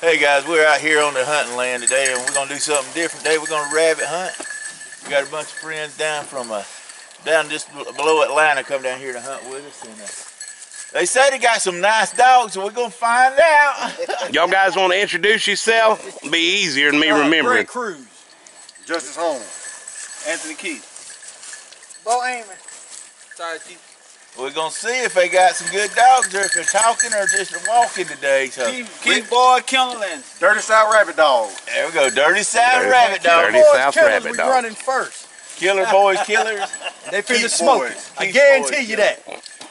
Hey guys, we're out here on the hunting land today and we're gonna do something different today. We're gonna rabbit hunt. We got a bunch of friends down from uh, down just below Atlanta come down here to hunt with us and uh, they say they got some nice dogs, so we're gonna find out. Y'all guys want to introduce yourself? Be easier than me Uh, remembering. Greg Cruz. Justice Holmes. Anthony Keith. Bo Amen. Sorry, Chief. We're gonna see if they got some good dogs or if they're talking or just walking today. So Keith, Keith Boy Kennel Dirty South Rabbit Dog. there we go, Dirty South Dirty- Rabbit Dog. Dirty Boys South Killers, Rabbit we Dog. running first. Killer boys, killers. They finna Keith smoke it. I guarantee Boys, you that.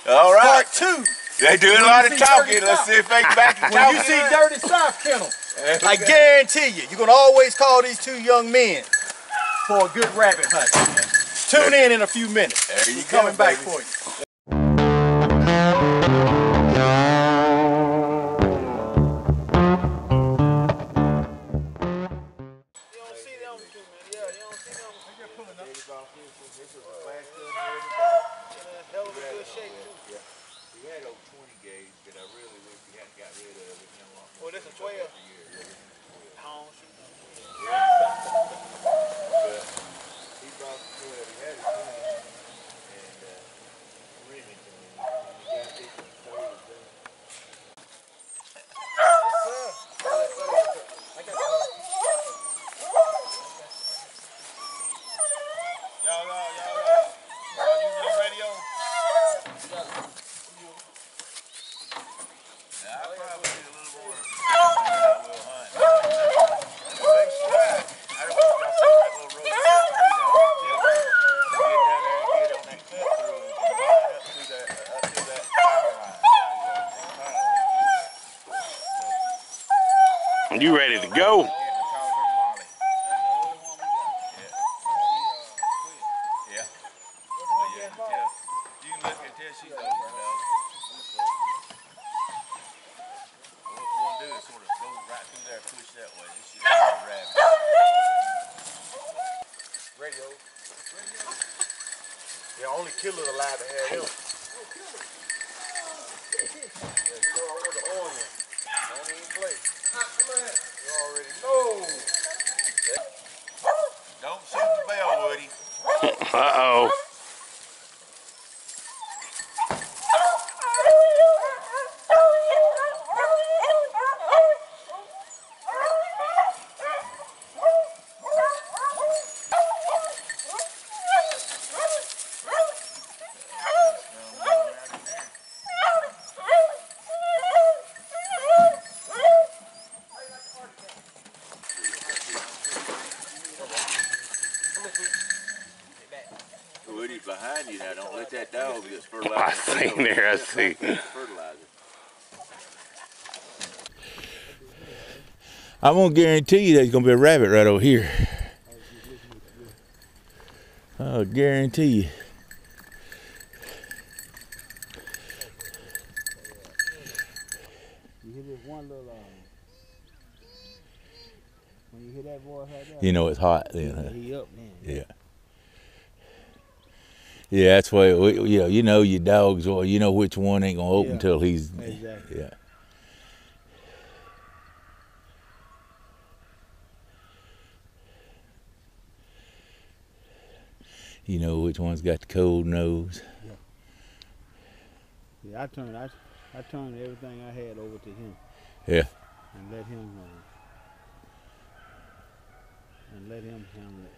All right, Part two. they doing a lot of talking. Let's see if they can back the When you see. Dirty South Kennel, I go. guarantee you, you're gonna always call these two young men for a good rabbit hunt. Tune in in a few minutes. There you We're go, coming back baby. for you. You ready to go? Yeah. Yeah. But yeah, you can tell. You can look and tell she's over her dog. What we're gonna do is sort of go right through there, push that way. This shit is a rabbit. Radio. Yeah, only killer alive to have him. Yeah, you know I want the orange. Don't even play. You already know. Don't shoot the bell, Woody. Uh-oh. Behind you now. Don't let that dog get I fertilized. seen there, I see. Fertilizer. I'm gonna guarantee you there's gonna be a rabbit right over here. I'll guarantee you. You hear this one little, um, when you hear that voice right there, You know it's hot then, huh? he up man. Yeah. Yeah, that's why we, you know you know your dogs. Well, you know which one ain't gonna open Yeah. till he's. Exactly. Yeah. You know which one's got the cold nose. Yeah, I turned, I, I turned everything I had over to him. Yeah. And let him, uh, and let him handle it.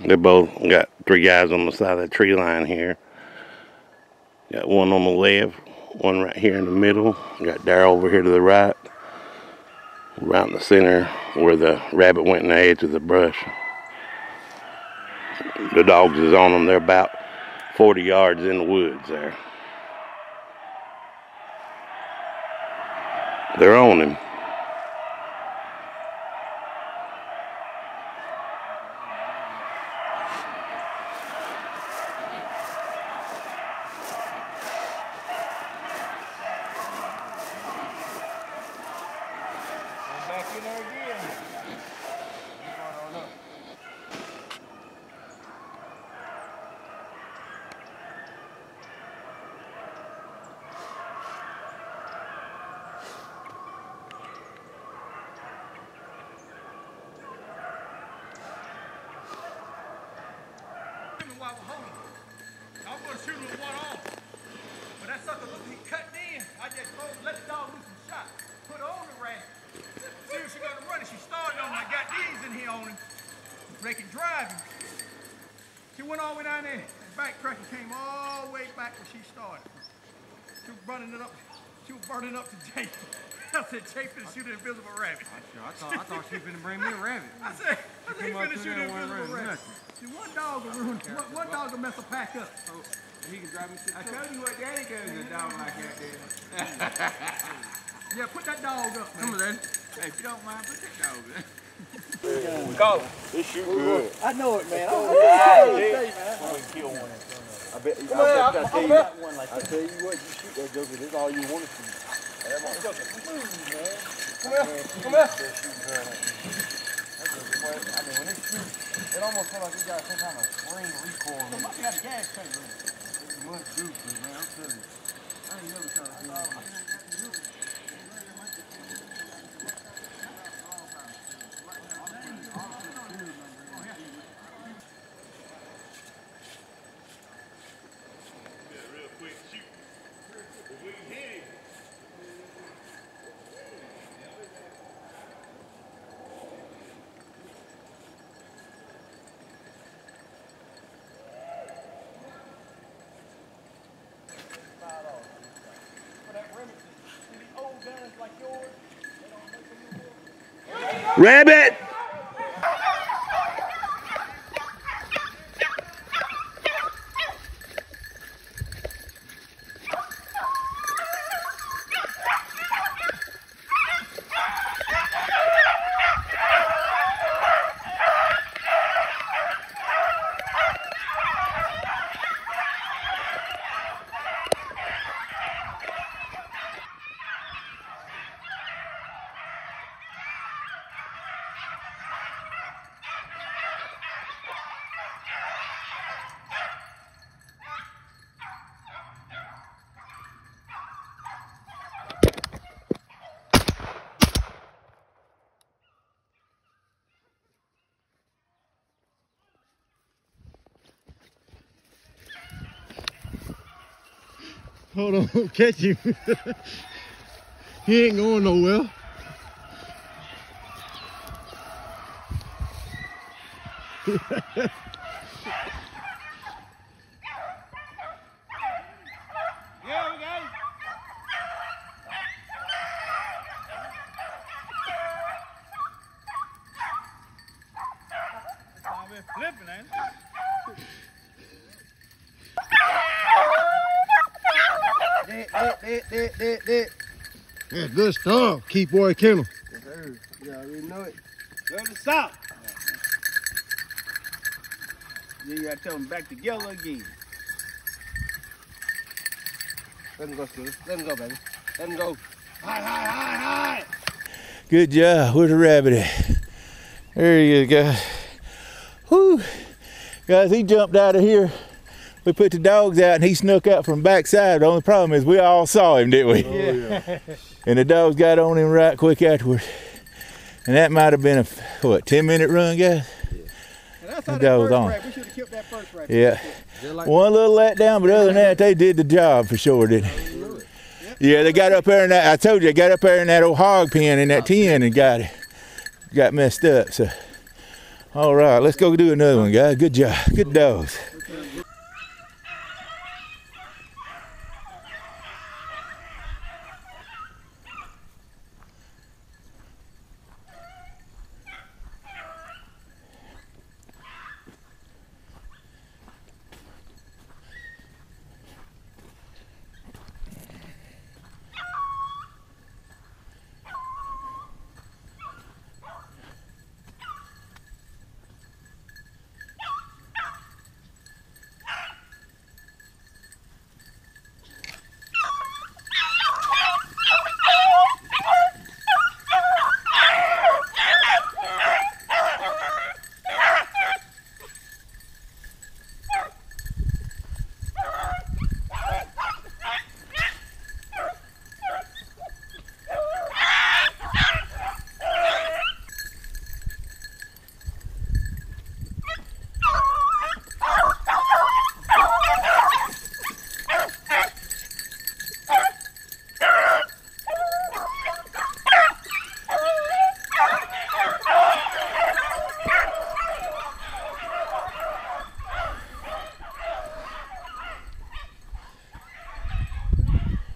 They both got three guys on the side of the tree line here. Got one on the left, one right here in the middle. Got Daryl over here to the right. In the center where the rabbit went in the edge of the brush. The dogs is on them. They're about 40 yards in the woods there. They're on him. I'm back in there again. While we're holding. I was gonna shoot him with one arm. But that sucker looked, he cut in. I just let the dog loose and shot. Put her on the rack. See if she gonna run it. She started on him. I got these in here on him. They can drive him. She went all the way down there. And back crack and came all the way back where she started. She was running it up. She was burning up to Jake. I said, Jake finna shoot an invisible rabbit. I thought, I thought she was gonna bring me a rabbit. I said, I said, he come up finna to shoot an invisible run rabbit. See, one dog will ruin, one, one dog will mess a pack up. Oh, he can drive me to the I truck. told you what daddy goes a dog like that there. yeah, put that dog up. Come on, then. Hey, if you don't mind, put that dog in. This shoot good. I know it, man. I We can kill one. I bet you, Come on, I, I'm, bet, I, tell you, one like I tell you what, you shoot that joker, this is all you want to see. Come here. Come here. I mean, when it shoots, it almost feels like you got some kind of spring recoil. in it. Somebody got a gas tank. It must do, 'cause, man, I'm telling you. I ain't never shot a gun. Real Rabbit! Hold on, catch him. he ain't going nowhere. Yeah, we got him. I've been flipping, ain't it? Dead, dead, dead, dead, dead, dead. That's good stuff. Keep boy kennel. Yes, sir. You already know it. Go to the south. Then you gotta tell them back together again. Let him go, Scooter. Let him go, baby. Let him go. Good job. Where's the rabbit at? There he is, guys. Whew. Guys, he jumped out of here. We put the dogs out and he snuck out from backside. The only problem is we all saw him, didn't we? Oh, yeah. and the dogs got on him right quick afterward. And that might have been a, what, 10 minute run, guys? And that's how how that that was on. rabbit, we should have killed that first rabbit. Yeah. One little letdown, but other than that, they did the job for sure, didn't they? Yeah, they got up there in that, I told you, they got up there in that old hog pen in that tin and got it, got messed up. So, all right, let's go do another one, guys. Good job. Good dogs.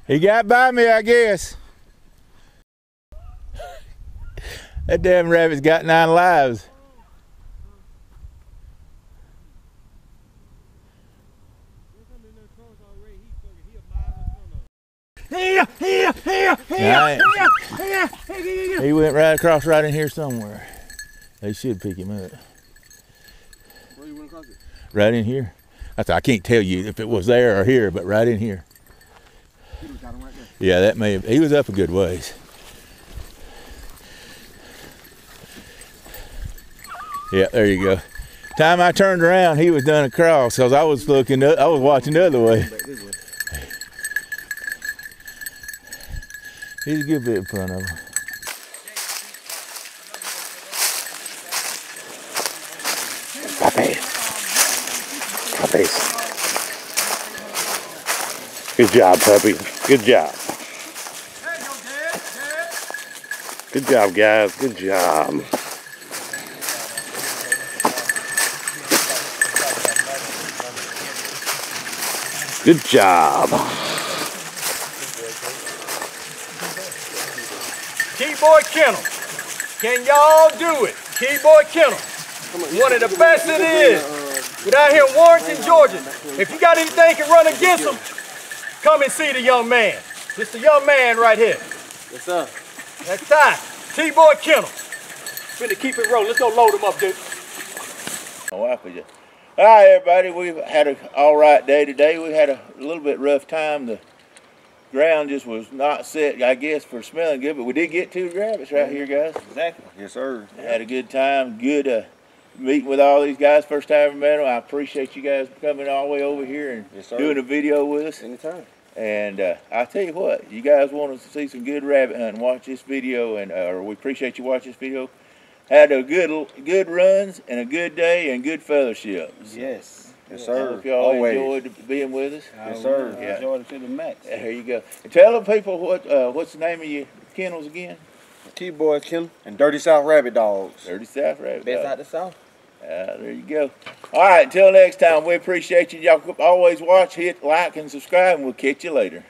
He got by me, I guess. that damn rabbit's got nine lives. Here. He went right across right in here somewhere. They should pick him up. Where you went across it? Right in here. I, th- I can't tell you if it was there or here, but right in here. Yeah, that may have, he was up a good ways. Yeah, there you go. Time I turned around, he was done across because I was looking, I was watching the other way. He's a good bit in front of him. Puppy. Puppies. Good job, puppy. Good job. Good job, guys. Good job. Good job. Keyboy Kennel. Can y'all do it? Keyboy Kennel. One of the best it is. We're out here in Warrenton, Georgia. If you got anything can run against them, come and see the young man. It's the young man right here. Yes, sir. That's time. T-Boy Kennel. Finna keep it rolling. Let's go load him up, dude. My wife was just. All right, everybody. We've had a all right day today. We had a little bit rough time. The ground just was not set, I guess, for smelling good. But we did get two rabbits right here, guys. Exactly. Yes, sir. Had a good time. Good uh, meeting with all these guys. First time I ever met them. I appreciate you guys coming all the way over here and Yes, doing a video with us. Anytime. And uh, I tell you what, you guys want to see some good rabbit hunting? Watch this video, and uh, or we appreciate you watching this video. Had a good good runs and a good day and good fellowship. Yes. Yes, I sir. hope y'all enjoyed being with us. Yes, sir. Yeah. Enjoyed it to the max. There you go. And tell the people what uh, what's the name of your kennels again? Keyboy Kennel and Dirty South Rabbit Dogs. Dirty South Rabbit. Best Dog. out the south. Uh, there you go. All right, until next time, we appreciate you. Y'all always watch, hit like, and subscribe, and we'll catch you later.